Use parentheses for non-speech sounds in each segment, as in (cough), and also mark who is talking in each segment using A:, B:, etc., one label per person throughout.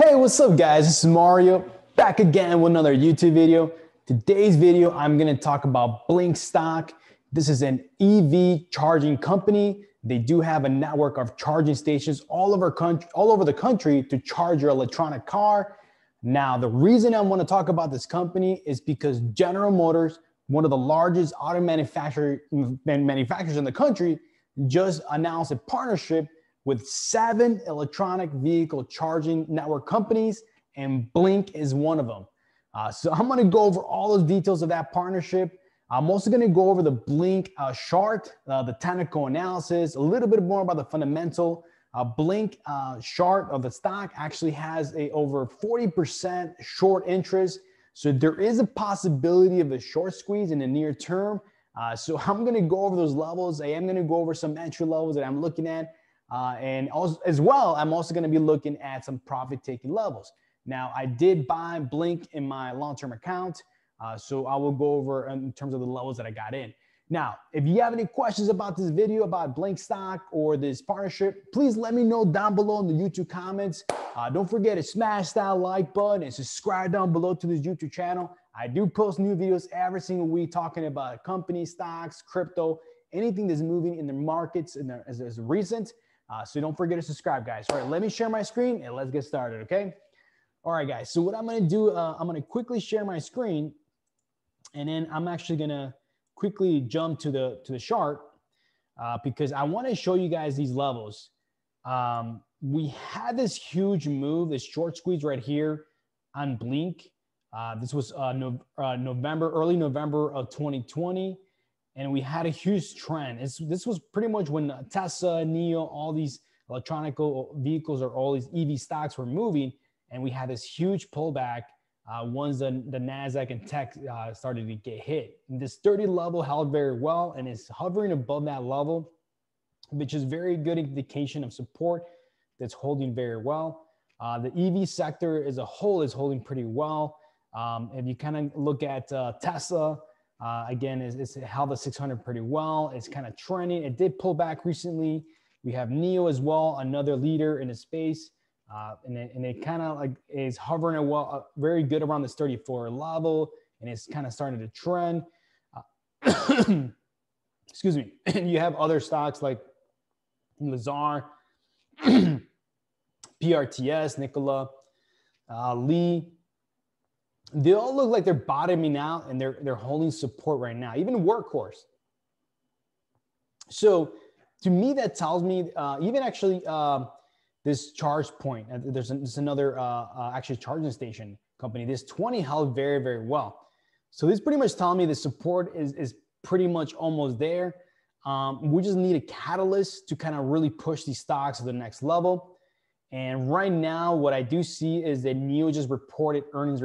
A: Hey, what's up guys? This is Mario back again with another YouTube video. Today's video, I'm gonna talk about Blink Stock. This is an EV charging company. They do have a network of charging stations all over country, all over the country to charge your electronic car. Now, the reason I want to talk about this company is because General Motors, one of the largest auto manufacturer, manufacturers in the country, just announced a partnership with seven electronic vehicle charging network companies, and Blink is one of them. Uh, so I'm going to go over all those details of that partnership. I'm also going to go over the Blink uh, chart, uh, the technical analysis, a little bit more about the fundamental. Uh, Blink uh, chart of the stock actually has a over 40% short interest. So there is a possibility of a short squeeze in the near term. Uh, so I'm going to go over those levels. I am going to go over some entry levels that I'm looking at. Uh, and also, as well, I'm also going to be looking at some profit taking levels. Now, I did buy Blink in my long term account. Uh, so I will go over in terms of the levels that I got in. Now, if you have any questions about this video, about Blink Stock or this partnership, please let me know down below in the YouTube comments. Uh, don't forget to smash that like button and subscribe down below to this YouTube channel. I do post new videos every single week talking about company stocks, crypto, anything that's moving in the markets and as, as recent. Uh, so don't forget to subscribe, guys. All right, let me share my screen and let's get started, okay? All right, guys. So what I'm gonna do, uh, I'm gonna quickly share my screen, and then I'm actually gonna quickly jump to the to the chart uh, because I want to show you guys these levels. Um, we had this huge move, this short squeeze right here on Blink. Uh, this was uh, no, uh, November, early November of 2020 and we had a huge trend. It's, this was pretty much when Tesla, NIO, all these electronic vehicles or all these EV stocks were moving, and we had this huge pullback uh, once the, the Nasdaq and tech uh, started to get hit. And this 30 level held very well and is hovering above that level, which is very good indication of support that's holding very well. Uh, the EV sector as a whole is holding pretty well. Um, if you kind of look at uh, Tesla, uh, again, it's, held the 600 pretty well. It's kind of trending. It did pull back recently. We have NIO as well, another leader in the space. Uh, and it, and it kind of like is hovering a well, uh, very good around this 34 level, and it's kind of starting to trend. Uh, (coughs) excuse me. (coughs) And you have other stocks like Lazar, (coughs) PRTS, Nikola, uh, Li, they all look like they're bottoming out and they're they're holding support right now. Even Workhorse. So to me, that tells me uh, even actually uh, this charge point. Uh, there's, there's another uh, uh, actually charging station company. This 20 held very very well. So this pretty much telling me the support is is pretty much almost there. Um, we just need a catalyst to kind of really push these stocks to the next level. And right now, what I do see is that NIO just reported earnings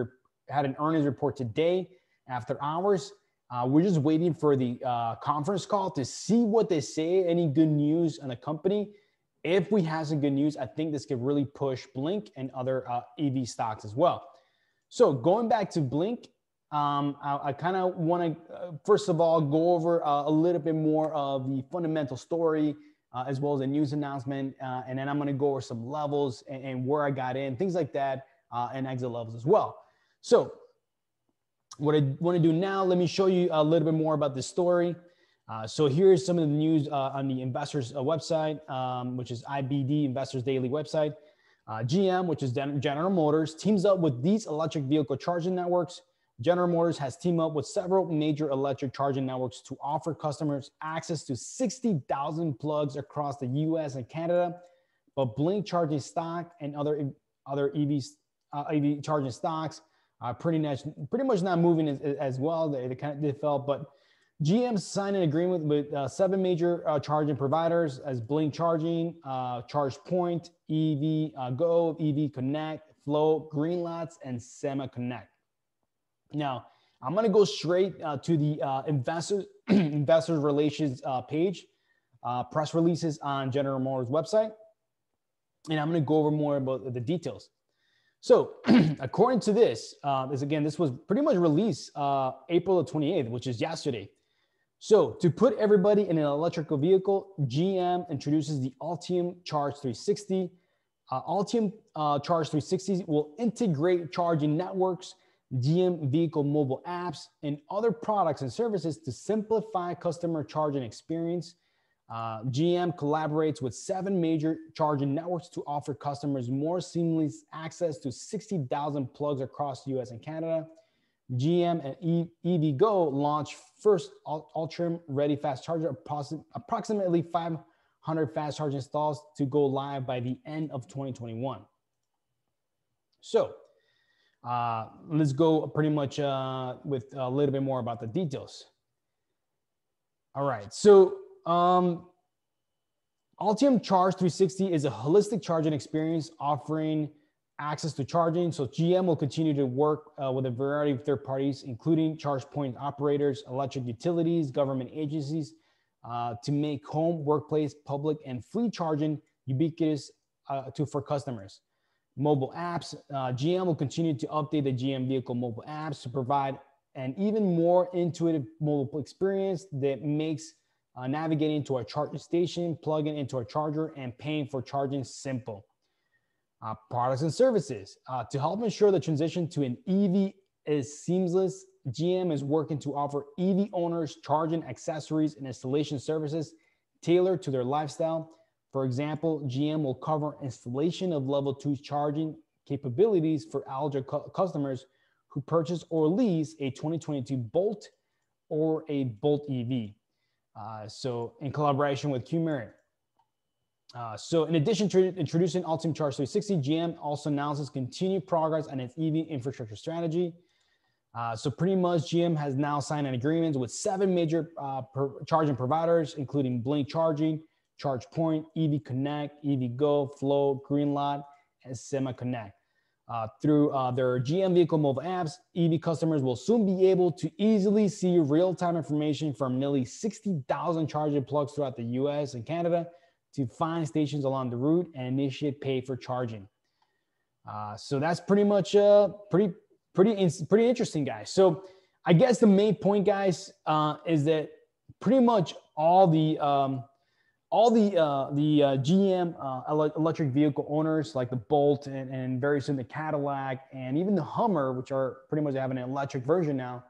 A: had an earnings report today after hours. Uh, we're just waiting for the uh, conference call to see what they say, any good news on the company. If we have some good news, I think this could really push Blink and other uh, EV stocks as well. So going back to Blink, um, I, I kind of want to, uh, first of all, go over uh, a little bit more of the fundamental story uh, as well as a news announcement. and then I'm going to go over some levels and, and, where I got in, things like that, and exit levels as well. So what I want to do now, let me show you a little bit more about this story. Uh, so here's some of the news uh, on the investors uh, website, um, which is IBD Investors Daily website. Uh, GM, which is General Motors, teams up with these electric vehicle charging networks. General Motors has teamed up with several major electric charging networks to offer customers access to 60,000 plugs across the US and Canada. But Blink charging stock and other, other EVs, uh, EV charging stocks uh, pretty much pretty much not moving as, as well. They, they kind of they felt, but GM signed an agreement with uh, seven major uh, charging providers as Blink Charging, uh, ChargePoint, EV uh, Go, EV Connect, Flo, Greenlots, and SemaConnect. Now, I'm going to go straight uh, to the uh, investors (clears throat) investors relations page, press releases on General Motors website, and I'm going to go over more about the details. So, (clears throat) according to this, uh, this again, this was pretty much released uh, April the 28th, which is yesterday. So, to put everybody in an electrical vehicle, GM introduces the Ultium Charge 360. Uh, Ultium uh, Charge 360 will integrate charging networks, GM vehicle mobile apps, and other products and services to simplify customer charging experience. Uh, GM collaborates with seven major charging networks to offer customers more seamless access to 60,000 plugs across the US and Canada. GM and EVgo launched first Ultium ready fast charger, approximately 500 fast charging stalls to go live by the end of 2021. So uh, let's go pretty much uh, with a little bit more about the details. All right, so um, Ultium Charge 360 is a holistic charging experience offering access to charging. So GM will continue to work uh, with a variety of third parties, including charge point operators, electric utilities, government agencies, uh, to make home, workplace, public, and fleet charging ubiquitous uh, to for customers. Mobile apps, uh, GM will continue to update the GM vehicle mobile apps to provide an even more intuitive mobile experience that makes uh, navigating to a charging station, plugging into a charger, and paying for charging simple uh, products and services. Uh, to help ensure the transition to an EV is seamless, GM is working to offer EV owners charging accessories and installation services tailored to their lifestyle. For example, GM will cover installation of level two charging capabilities for eligible cu- customers who purchase or lease a 2022 Bolt or a Bolt EV. Uh, so, in collaboration with Qmerit. Uh, so in addition to introducing Ultium Charge 360, GM also announces continued progress on its EV infrastructure strategy. Uh, so pretty much GM has now signed an agreement with seven major uh, charging providers, including Blink Charging, ChargePoint, EV Connect, EV Go, Flo, Greenlot, and SemaConnect. Uh, through uh, their GM vehicle mobile apps, EV customers will soon be able to easily see real-time information from nearly 60,000 charging plugs throughout the US and Canada to find stations along the route and initiate pay for charging. Uh, so that's pretty much uh, pretty pretty pretty interesting, guys. So I guess the main point, guys, uh, is that pretty much all the um, all the uh, the uh, GM uh, electric vehicle owners, like the Bolt and, and very soon the Cadillac and even the Hummer, which are pretty much have an electric version now,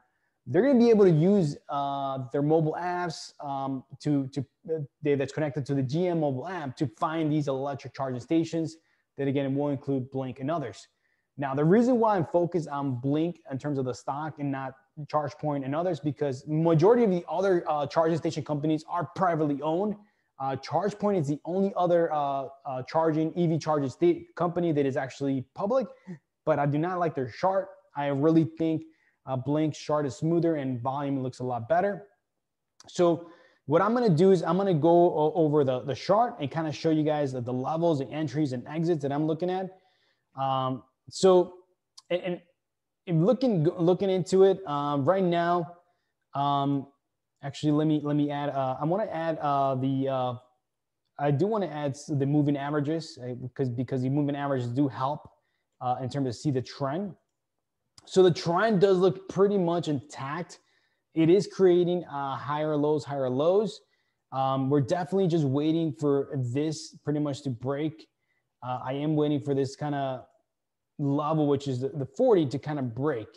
A: they're going to be able to use uh, their mobile apps um, to, to uh, that's connected to the GM mobile app to find these electric charging stations that again will include Blink and others. Now, the reason why I'm focused on Blink in terms of the stock and not ChargePoint and others, because majority of the other uh, charging station companies are privately owned. Uh, ChargePoint is the only other uh, uh charging EV charging company that is actually public, but I do not like their chart. I really think uh, Blink chart is smoother and volume looks a lot better. So what I'm gonna do is I'm gonna go over the, the chart and kind of show you guys the, the levels, the entries and exits that I'm looking at. Um, so, and, and, looking looking into it um, right now, um, actually let me let me add. Uh, I want to add uh, the. Uh, I do want to add the moving averages because because the moving averages do help uh, in terms of see the trend. So the trend does look pretty much intact. It is creating uh, higher lows, higher lows. Um, we're definitely just waiting for this pretty much to break. Uh, I am waiting for this kind of level, which is the, the 40 to kind of break.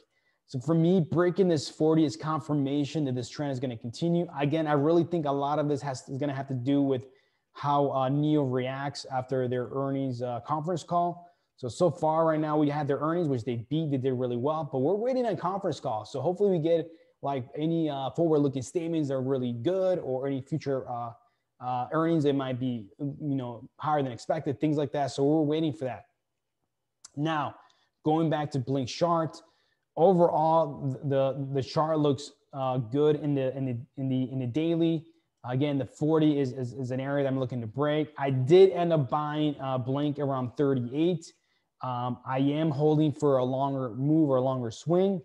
A: So for me, breaking this 40 is confirmation that this trend is going to continue. Again, I really think a lot of this has is going to have to do with how uh, NIO reacts after their earnings uh, conference call. So, so far right now, we had their earnings, which they beat, they did really well, but we're waiting on conference call. So hopefully we get like any uh, forward looking statements that are really good or any future uh, uh, earnings that might be, you know, higher than expected, things like that. So we're waiting for that. Now, going back to Blink chart, overall, the, the chart looks uh, good in the, in the, in the, in the daily. Again, the 40 is, is, is, an area that I'm looking to break. I did end up buying uh, Blink around 38. Um, I am holding for a longer move or a longer swing.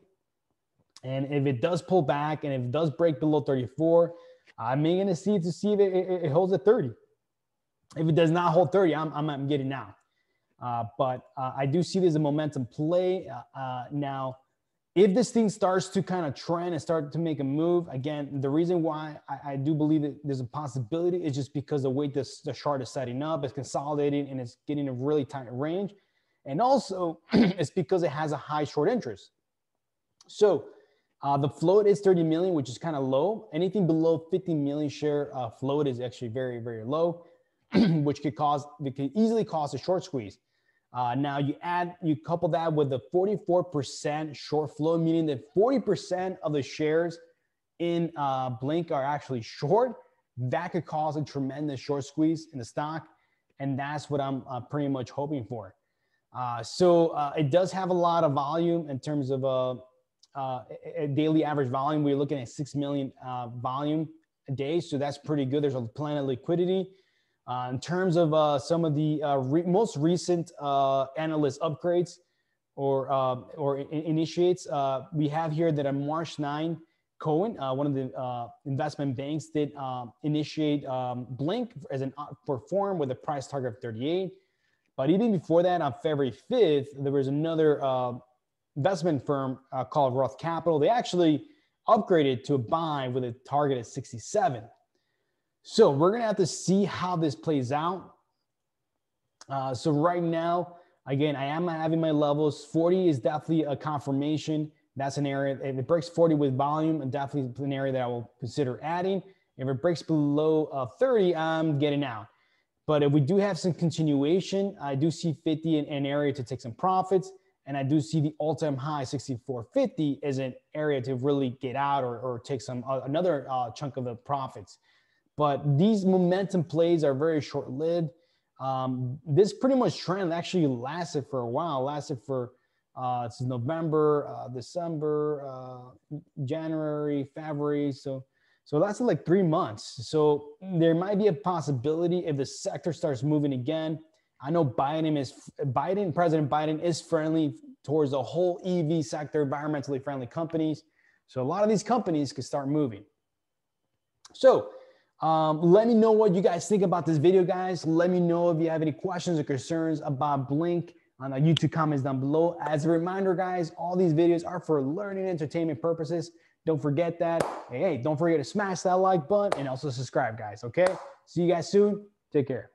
A: And if it does pull back and if it does break below 34, I'm going to see to see if it, it, it, holds at 30. If it does not hold 30, I'm, I'm, I'm getting out. Uh, but uh, I do see there's a momentum play. Uh, uh now, if this thing starts to kind of trend and start to make a move, again, the reason why I, I do believe that there's a possibility is just because the way this the chart is setting up, it's consolidating and it's getting a really tight range. And also (clears throat) it's because it has a high short interest. So uh, the float is 30 million, which is kind of low. Anything below 50 million share uh, float is actually very, very low, (clears throat) which could cause, it could easily cause a short squeeze. Uh, now you add, you couple that with the 44% short flow, meaning that 40% of the shares in uh, Blink are actually short. That could cause a tremendous short squeeze in the stock. And that's what I'm uh, pretty much hoping for. Uh, so uh, it does have a lot of volume in terms of a, uh, a daily average volume. We're looking at 6 million volume a day. So that's pretty good. There's a plenty of liquidity. Uh, in terms of uh, some of the uh, re- most recent uh, analyst upgrades or, uh, or in- initiates, uh, we have here that on March 9, Cowen, one of the investment banks, did um, initiate um, Blink as an for form with a price target of 38. But even before that, on February 5th, there was another investment firm called Roth Capital. They actually upgraded to a buy with a target at 67. So we're going to have to see how this plays out. Uh, so right now, again, I am having my levels. 40 is definitely a confirmation. That's an area, if it breaks 40 with volume, and definitely an area that I will consider adding. If it breaks below uh, 30, I'm getting out. But if we do have some continuation, I do see 50 in an area to take some profits. And I do see the all-time high 64.50 as an area to really get out or, or take some uh, another uh, chunk of the profits. But these momentum plays are very short lived. Um, this pretty much trend actually lasted for a while, lasted for uh, it's November, uh, December, uh, January, February. So, so that's like three months. So there might be a possibility if the sector starts moving again. I know Biden is Biden, President Biden is friendly towards the whole EV sector, environmentally friendly companies. So a lot of these companies could start moving. So um, let me know what you guys think about this video, guys. Let me know if you have any questions or concerns about Blink on the YouTube comments down below. As a reminder, guys, all these videos are for learning entertainment purposes. Don't forget that. Hey, hey, don't forget to smash that like button and also subscribe, guys. Okay. See you guys soon. Take care.